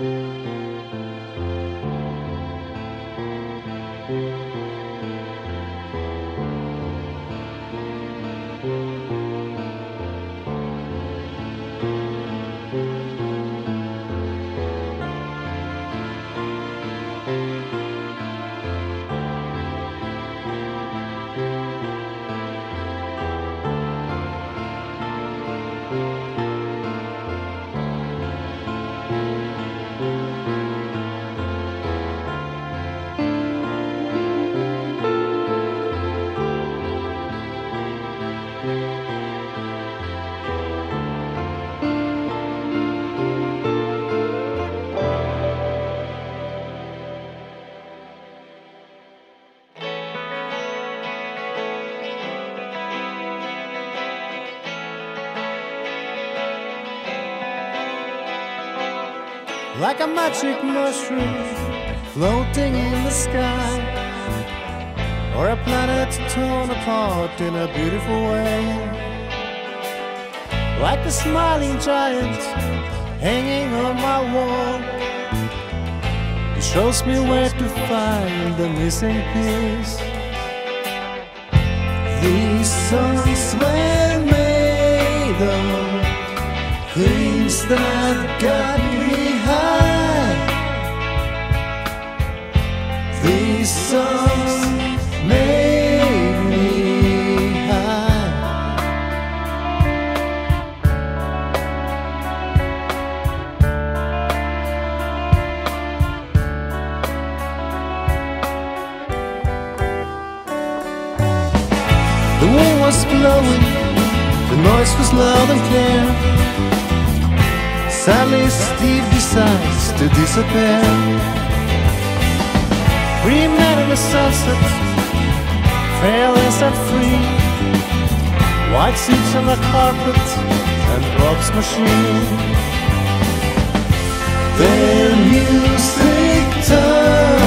Música like a magic mushroom floating in the sky, or a planet torn apart in a beautiful way, like a smiling giant hanging on my wall. He shows me where to find the missing piece. These songs were made of things that got The wind was blowing, the noise was loud and clear. Sadly, Steve decides to disappear. In the sunset, fairly set free. White seats on the carpet and Rob's machine. Their music turned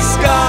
sky.